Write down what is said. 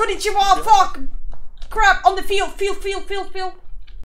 konnichiwa, fuck! Crap, on the field, field, field, field, field.